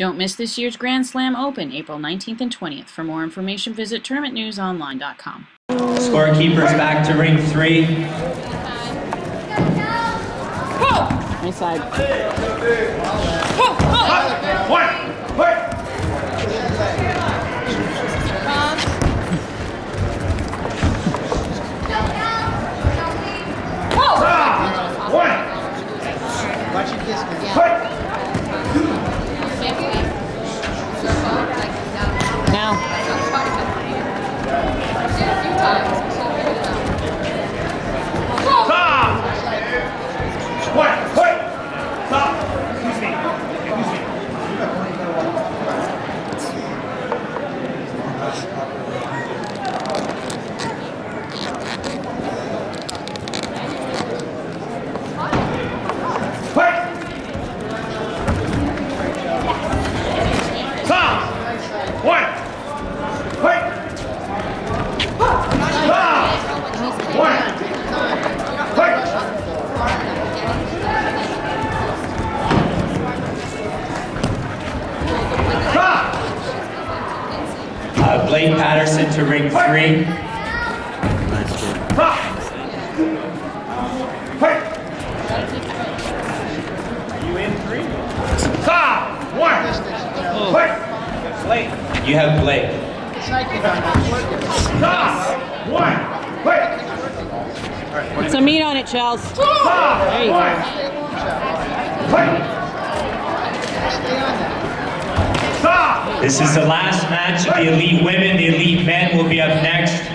Don't miss this year's Grand Slam Open, April 19th and 20th. For more information, visit tournamentnewsonline.com. Scorekeepers back to ring three. My side. One, wait. Stop. Blake Patterson to ring three. Stop. Wait. You in three? Stop. One. Wait. Blake. You have Blake. Stop. One. Wait. Put some meat on it, Chels. Stop. There you go. One. This is the last match of the elite women. The elite men will be up next.